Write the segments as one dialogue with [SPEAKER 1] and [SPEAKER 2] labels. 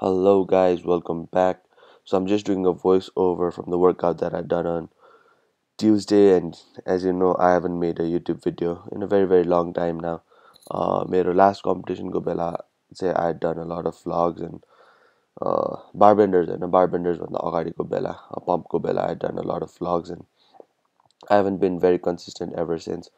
[SPEAKER 1] hello guys. Welcome back. So i'm just doing a voiceover from the workout that i've done on tuesday and as you know i haven't made a youtube video in a very very long time now. Uh made last competition go bella say i had done a lot of vlogs and uh barbenders and a barbenders on the Agari, go bella a pump go bella i had done a lot of vlogs and i haven't been very consistent ever since.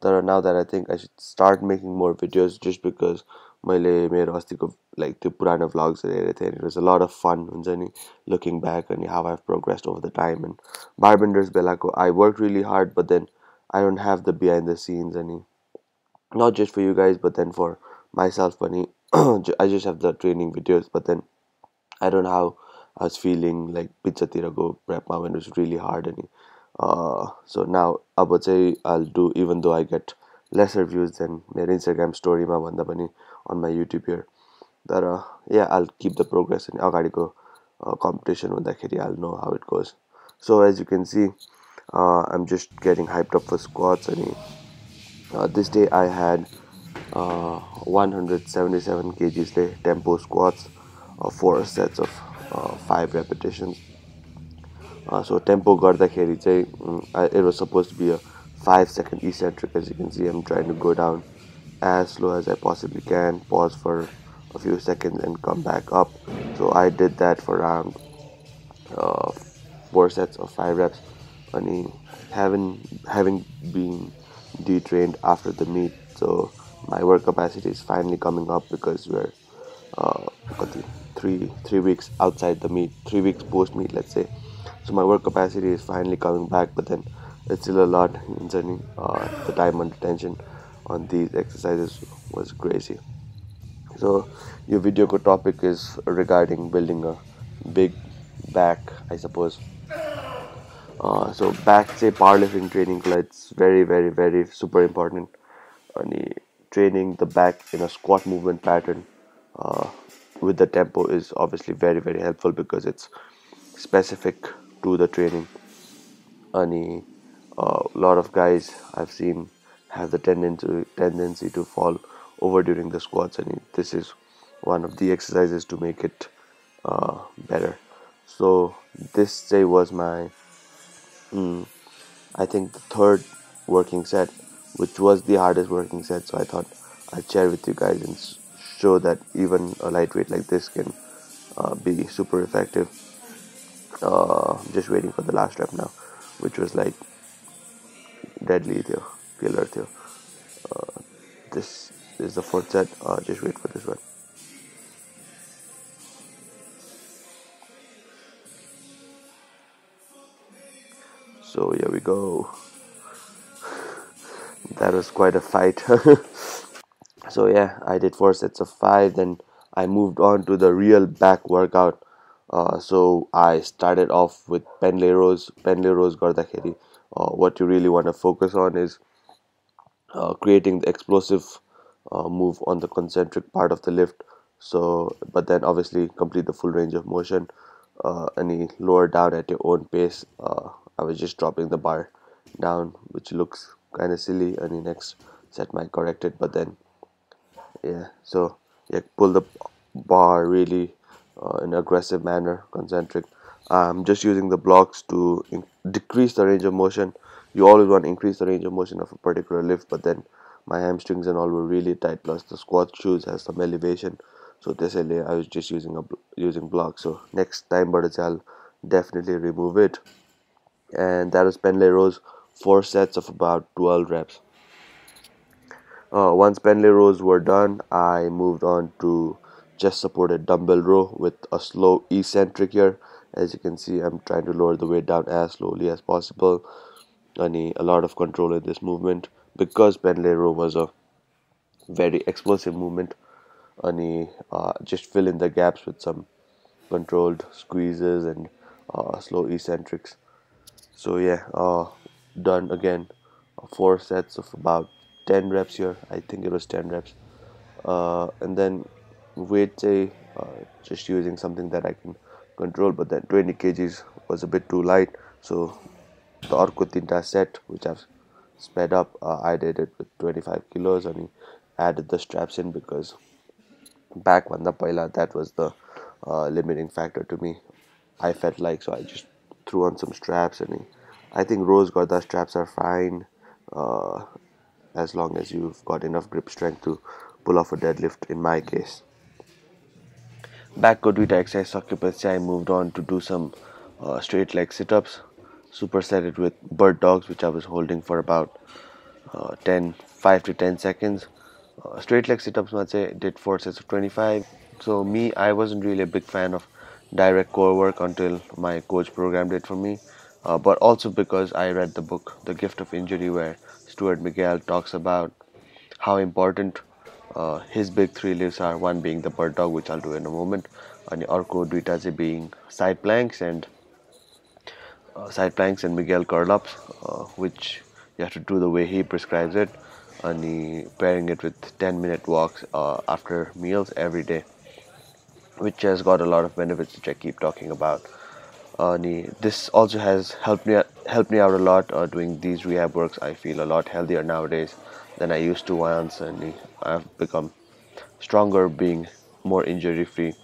[SPEAKER 1] But now that i think i should start making more videos just because मैले मेरो अस्तिको like त्यो पुरानो भ्लग्सहरू हेरेको थिएँ it was a lot of fun हुन्छ नि looking back अनि how I progressed over the time and बारबेन्डर्स बेलाको I work really hard but then I don't have the behind the scenes अनि not just for you guys but then for myself पनि I just have the training videos but then I don't know how I was feeling like पिज्जातिरको प्रेपमा when it was really hard अनि uh, so now अब चाहिँ I'll do even though I get lesser views than my Instagram story on my YouTube here. That uh, yeah, I'll keep the progress in uh, competition with that. I'll know how it goes. So as you can see, uh, I'm just getting hyped up for squats. And uh, this day I had 177 kgs tempo squats, four sets of five repetitions. So tempo got the carry. It was supposed to be a 5 second eccentric as you can see I'm trying to go down as slow as I possibly can pause for a few seconds and come back up. So I did that for around uh, 4 sets of 5 reps. And having having been detrained after the meet so my work capacity is finally coming up because we're uh, three three weeks outside the meet three weeks post meet let's say. So my work capacity is finally coming back but then it's still a lot in uh, the time under tension on these exercises was crazy. So your video topic is regarding building a big back i suppose. Uh, so back say powerlifting training it's very very very super important. And training the back in a squat movement pattern uh, with the tempo is obviously very very helpful because it's specific to the training. And a lot of guys i've seen have the tendency tendency to fall over during the squats and this is one of the exercises to make it uh, better. So this day was my mm, i think the third working set which was the hardest working set. So i thought i'd share with you guys and show that even a lightweight like this can uh, be super effective. Uh, just waiting for the last rep now which was like deadly थियो killer थियो uh, this is the fourth set uh, just wait for this one so here we go that was quite a fight so yeah i did four sets of five then i moved on to the real back workout uh, so i started off with pendlay rows pendlay rows garदाखेरि uh, what you really want to focus on is uh, creating the explosive uh, move on the concentric part of the lift. So but then obviously complete the full range of motion. Uh, any lower down at your own pace uh, i was just dropping the bar down which looks kind of silly. And the next set might correct it but then yeah. So yeah pull the bar really uh, in aggressive manner concentric I'm just using the blocks to decrease the range of motion. You always want to increase the range of motion of a particular lift but then my hamstrings and all were really tight. Plus the squat shoes has some elevation. So this area I was just using a using block so next time butters I'll definitely remove it. And that was Pendlay rows four sets of about 12 reps. Uh, once Pendlay rows were done I moved on to chest supported dumbbell row with a slow eccentric here as you can see I'm trying to lower the weight down as slowly as possible. I need a lot of control in this movement because Pendlay row was a very explosive movement. Need uh, just fill in the gaps with some controlled squeezes and uh, slow eccentrics. So yeah uh, done again. Four sets of about 10 reps here. I think it was 10 reps. Uh, and then weight say uh, just using something that I can control but then 20 kgs was a bit too light so the Orko Tinta set which I've sped up uh, I did it with 25 kilos and he added the straps in because back when the paila that was the uh, limiting factor to me. I felt like so I just threw on some straps and I think Rose Garda straps are fine uh, as long as you've got enough grip strength to pull off a deadlift in my case back codwita exercise occupancy i moved on to do some uh, straight leg sit-ups superset it with bird dogs which i was holding for about uh, 10 5 to 10 seconds. Uh, straight leg sit-ups i did four sets of 25 so me i wasn't really a big fan of direct core work until my coach programmed it for me. Uh, but also because i read the book the gift of injury where Stuart McGill talks about how important uh, his big three lifts are one being the bird dog which i'll do in a moment and the orco duitazi being side planks and uh, side planks and McGill curl-ups uh, which you have to do the way he prescribes it and he, pairing it with 10 minute walks after meals every day which has got a lot of benefits which i keep talking about. Uh, this also has helped me helped me out a lot uh, doing these rehab works. I feel a lot healthier nowadays than I used to once, and I've become stronger, being more injury free.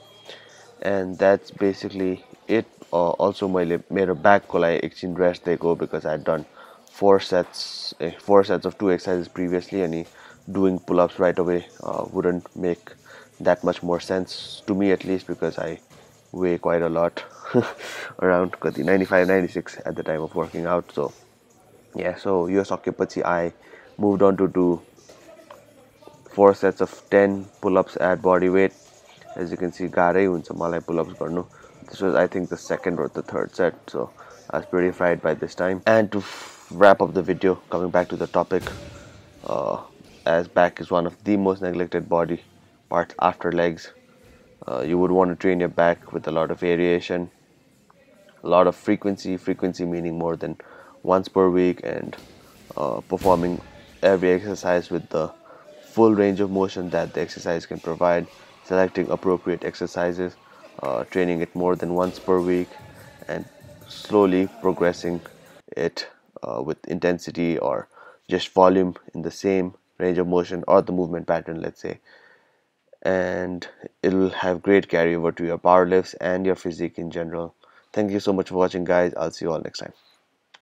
[SPEAKER 1] And that's basically it. Uh, also, my mirror back I exchange rest they go because I'd done four sets, uh, four sets of two exercises previously, and doing pull-ups right away uh, wouldn't make that much more sense to me at least because I weigh quite a lot around 95 96 at the time of working out so yeah so US occupancy I moved on to do four sets of 10 pull-ups at body weight as you can see गाह्रै हुन्छ मलाई pull-ups गर्नु this was I think the second or the third set so I was pretty fried by this time and to wrap up the video coming back to the topic uh, as back is one of the most neglected body parts after legs uh, you would want to train your back with a lot of variation a lot of frequency frequency meaning more than once per week and uh, performing every exercise with the full range of motion that the exercise can provide selecting appropriate exercises uh, training it more than once per week and slowly progressing it uh, with intensity or just volume in the same range of motion or the movement pattern let's say. And it'll have great carryover to your power lifts and your physique in general. Thank you so much for watching guys. I'll see you all next time